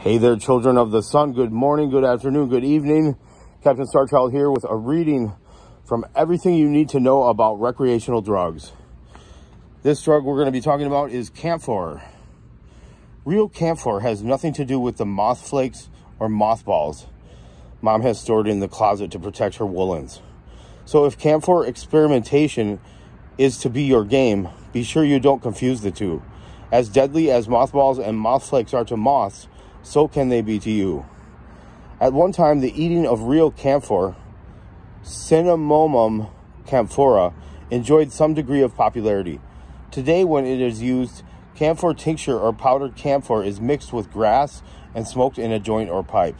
Hey there, children of the sun. Good morning, good afternoon, good evening. Captain Starchild here with a reading from everything you need to know about recreational drugs. This drug we're going to be talking about is camphor. Real camphor has nothing to do with the moth flakes or mothballs mom has stored in the closet to protect her woolens. So if camphor experimentation is to be your game, be sure you don't confuse the two. As deadly as mothballs and moth flakes are to moths, so can they be to you. At one time, the eating of real camphor, Cinnamomum camphora, enjoyed some degree of popularity. Today, when it is used, camphor tincture or powdered camphor is mixed with grass and smoked in a joint or pipe.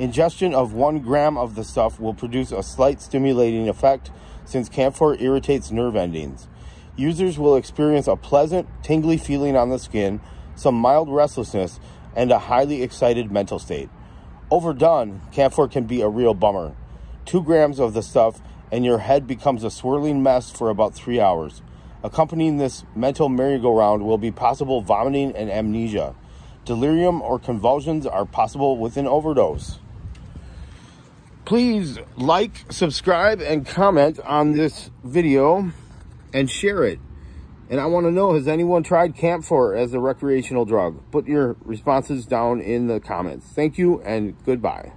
Ingestion of one gram of the stuff will produce a slight stimulating effect since camphor irritates nerve endings. Users will experience a pleasant, tingly feeling on the skin, some mild restlessness, and a highly excited mental state. Overdone, camphor can be a real bummer. Two grams of the stuff, and your head becomes a swirling mess for about three hours. Accompanying this mental merry-go-round will be possible vomiting and amnesia. Delirium or convulsions are possible with an overdose. Please like, subscribe, and comment on this video and share it. And I want to know, has anyone tried camphor as a recreational drug? Put your responses down in the comments. Thank you and goodbye.